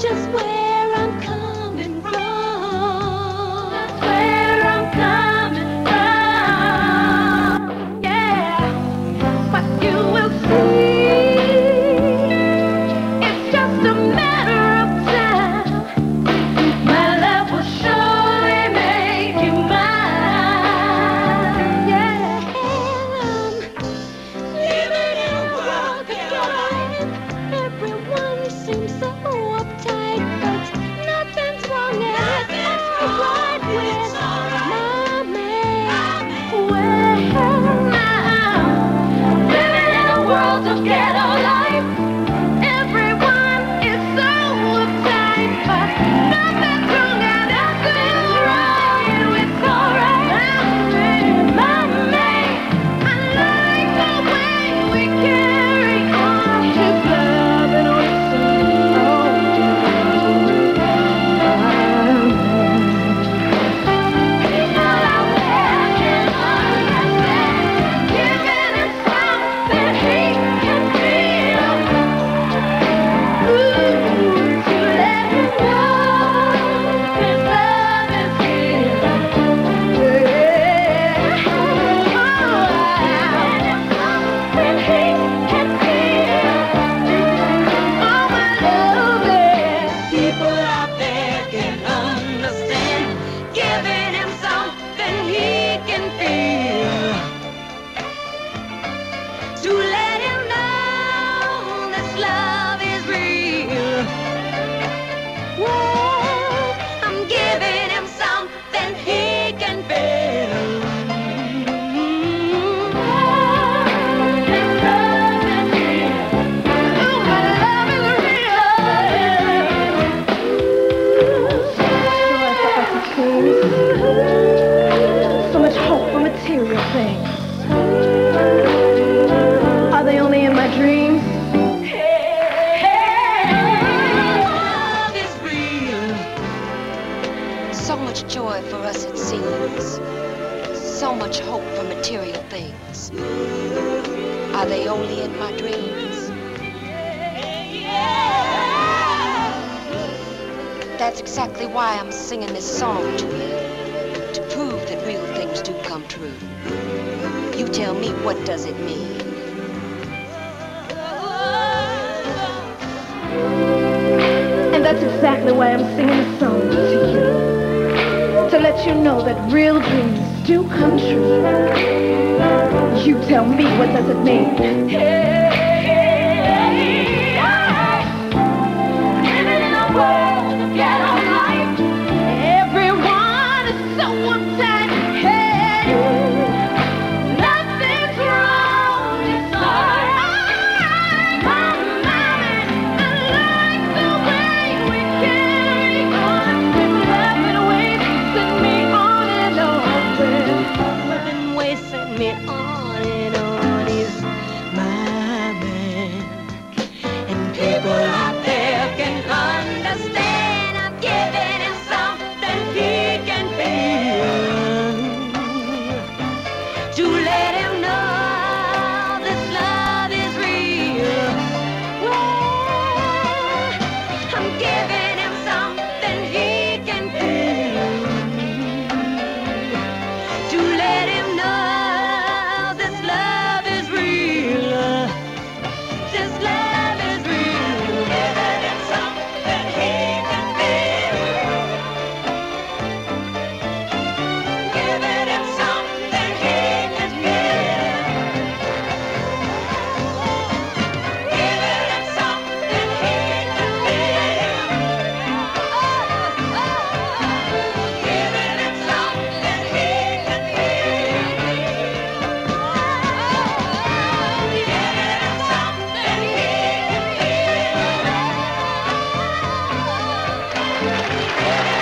just wait. Hope for material things. Are they only in my dreams? That's exactly why I'm singing this song to you. To prove that real things do come true. You tell me what does it mean? And that's exactly why I'm singing a song to you. To let you know that real dreams do come true. You tell me what does it mean? Everyone Yeah.